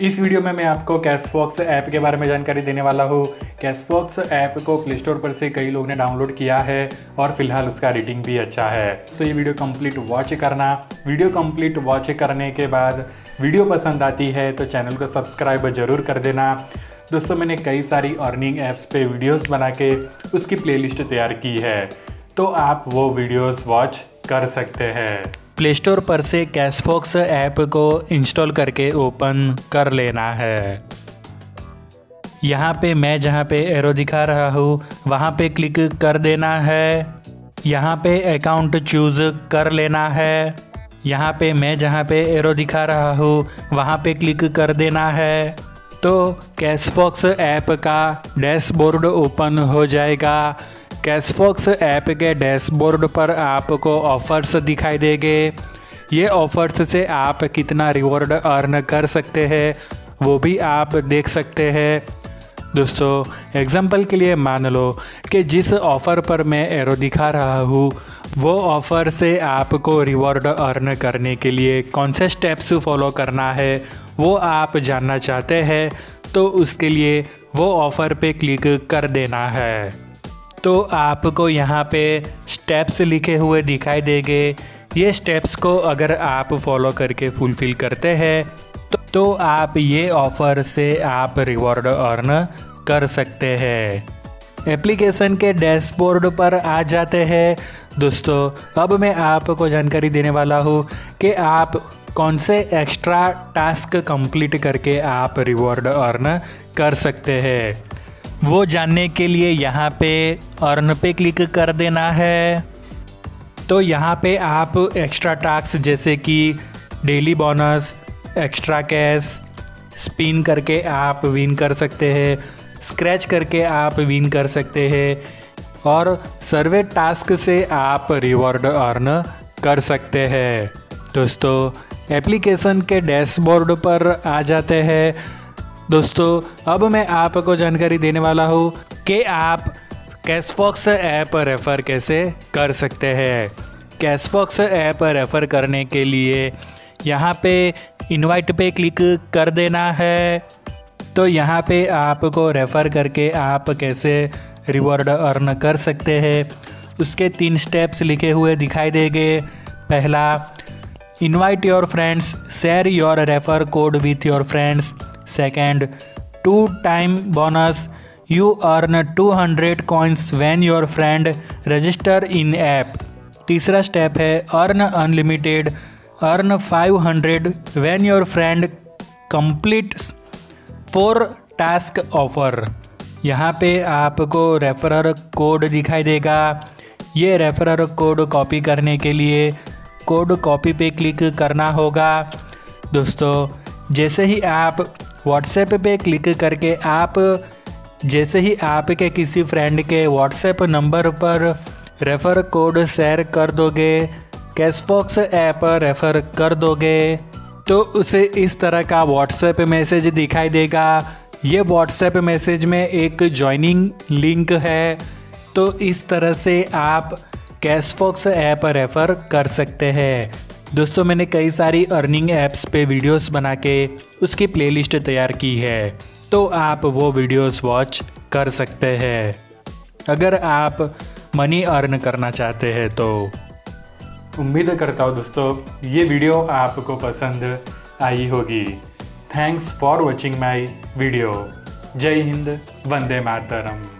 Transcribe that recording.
इस वीडियो में मैं आपको कैशबॉक्स ऐप के बारे में जानकारी देने वाला हूँ। कैशबॉक्स ऐप को प्ले स्टोर पर से कई लोगों ने डाउनलोड किया है और फ़िलहाल उसका रेटिंग भी अच्छा है। तो ये वीडियो कंप्लीट वॉच करना। वीडियो कंप्लीट वॉच करने के बाद वीडियो पसंद आती है तो चैनल को सब्सक्राइब ज़रूर कर देना। दोस्तों, मैंने कई सारी अर्निंग ऐप्स पे वीडियोस बना के उसकी प्लेलिस्ट तैयार की है। तो आप वो वीडियोस वॉच कर सकते हैं। प्ले स्टोर पर से कैशबॉक्स ऐप को इंस्टॉल करके ओपन कर लेना है। यहाँ पे मैं जहाँ पे एरो दिखा रहा हूँ, वहाँ पे क्लिक कर देना है। यहाँ पे अकाउंट चूज़ कर लेना है। यहाँ पे मैं जहाँ पे एरो दिखा रहा हूँ, वहाँ पे क्लिक कर देना है। तो कैशबॉक्स ऐप का डैशबोर्ड ओपन हो जाएगा। कैशबॉक्स ऐप के डैशबोर्ड पर आपको ऑफ़र्स दिखाई देंगे। ये ऑफ़र्स से आप कितना रिवॉर्ड अर्न कर सकते हैं, वो भी आप देख सकते हैं। दोस्तों, एग्ज़ाम्पल के लिए मान लो कि जिस ऑफ़र पर मैं एरो दिखा रहा हूँ, वो ऑफ़र से आपको रिवॉर्ड अर्न करने के लिए कौन से स्टेप्स फॉलो करना है, वो आप जानना चाहते हैं तो उसके लिए वो ऑफ़र पे क्लिक कर देना है। तो आपको यहाँ पे स्टेप्स लिखे हुए दिखाई देंगे। ये स्टेप्स को अगर आप फॉलो करके फुलफ़िल करते हैं तो, तो आप ये ऑफ़र से आप रिवॉर्ड अर्न कर सकते हैं। एप्लीकेशन के डैशबोर्ड पर आ जाते हैं। दोस्तों अब मैं आपको जानकारी देने वाला हूँ कि आप कौन से एक्स्ट्रा टास्क कंप्लीट करके आप रिवॉर्ड अर्न कर सकते हैं। वो जानने के लिए यहाँ पे अर्न पे क्लिक कर देना है। तो यहाँ पे आप एक्स्ट्रा टास्क जैसे कि daily bonus extra cash spin करके आप विन कर सकते हैं स्क्रैच करके आप विन कर सकते हैं और सर्वे टास्क से आप रिवॉर्ड अर्न कर सकते हैं। दोस्तों एप्लीकेशन के डैशबोर्ड पर आ जाते हैं। दोस्तों, अब मैं आपको जानकारी देने वाला हूँ कि आप कैशबॉक्स ऐप रेफ़र कैसे कर सकते हैं। कैशबॉक्स ऐप रेफ़र करने के लिए यहाँ पे इनवाइट पे क्लिक कर देना है। तो यहाँ पे आपको रेफ़र करके आप कैसे रिवॉर्ड अर्न कर सकते हैं। उसके तीन स्टेप्स लिखे हुए दिखाई देंगे। पहला invite your friends share your refer code with your friends Second, two time bonus. You earn 200 coins when your friend register in app. तीसरा स्टेप है earn unlimited earn 500 when your friend complete four task offer यहाँ पे आपको referrer code दिखाई देगा ये referrer code copy करने के लिए कोड कॉपी पे क्लिक करना होगा दोस्तों जैसे ही आप व्हाट्सएप पे क्लिक करके आप जैसे ही आपके किसी फ्रेंड के व्हाट्सएप नंबर पर रेफ़र कोड शेयर कर दोगे कैशबॉक्स ऐप रेफ़र कर दोगे तो उसे इस तरह का व्हाट्सएप मैसेज दिखाई देगा। ये व्हाट्सएप मैसेज में एक ज्वाइनिंग लिंक है तो इस तरह से आप कैशबॉक्स ऐप रेफ़र कर सकते हैं। दोस्तों, मैंने कई सारी अर्निंग ऐप्स पे वीडियोस बना के उसकी प्लेलिस्ट तैयार की है। तो आप वो वीडियोस वॉच कर सकते हैं। अगर आप मनी अर्न करना चाहते हैं तो। उम्मीद करता हूँ दोस्तों, ये वीडियो आपको पसंद आई होगी। Thanks for watching my video जय हिंद, वंदे मातरम।